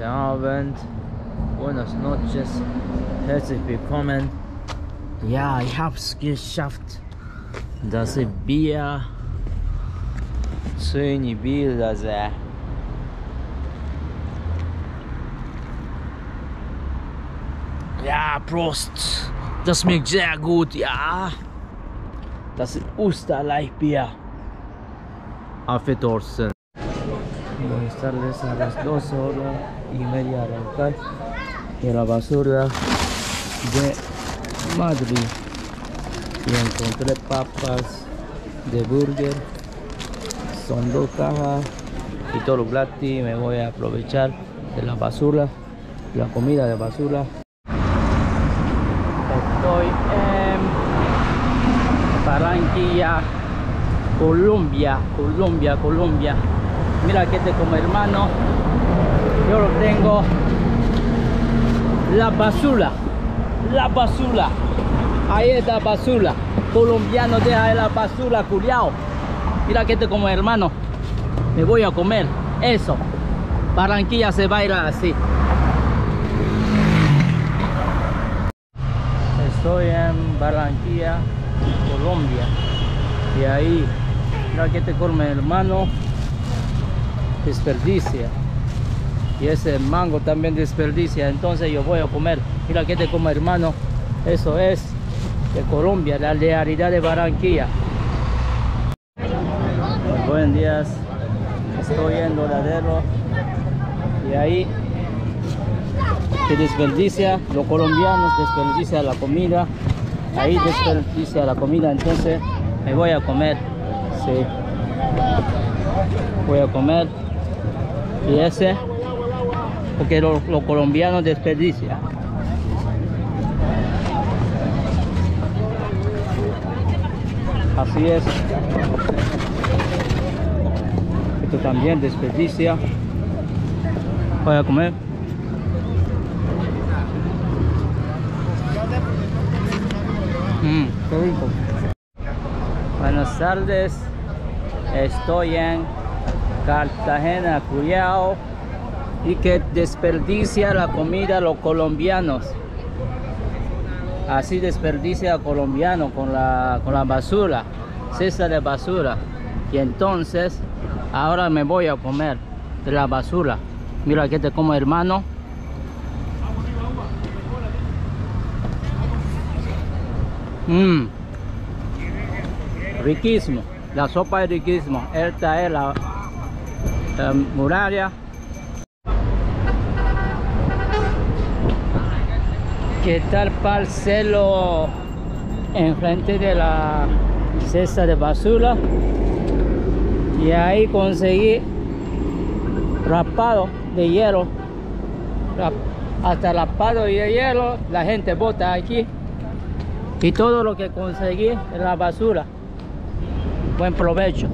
Guten Abend, buenas noches, herzlich willkommen. Ja, ich hab's geschafft. Das Bier zu inhibieren, das äh, Ja, Prost. Das schmeckt sehr gut, ja. Das ist Osterleichbier. Affe Thorsten. Buenas tardes a las 12 horas y media de la basura de Madrid. Y encontré papas de burger son dos cajas y todo gratis me voy a aprovechar de la basura la comida de basura. Estoy en Barranquilla Colombia Colombia Colombia. Mira que este como hermano yo lo tengo la basura la basura. Ahí está basura. Colombiano deja la basura culiao. Mira que este como hermano. Me voy a comer eso. Barranquilla se va a ir así. Estoy en Barranquilla Colombia. Y ahí mira que te come hermano. Desperdicia y ese mango también desperdicia. Entonces yo voy a comer. Mira que te come hermano. Eso es de Colombia la realidad de Barranquilla. Buenos días estoy en Doradero. Y ahí se desperdicia los colombianos desperdicia la comida. Ahí desperdicia la comida. Entonces me voy a comer. Sí. Voy a comer. Y ese porque los, colombianos desperdician así es. Esto también desperdicia. Voy a comer. Mm, qué rico. buenas tardes. Estoy en Cartagena, Cuyao y que desperdicia la comida los colombianos. Así desperdicia colombiano con la, con la basura cesta de basura. Y entonces ahora me voy a comer de la basura. Mira que te como hermano. Mmm riquísimo. La sopa es riquísima esta es la, la muralla ¿Qué tal parcelo enfrente de la cesta de basura? Y ahí conseguí rapado de hielo. Hasta rapado de hielo, la gente bota aquí. Y todo lo que conseguí en la basura. Buen provecho.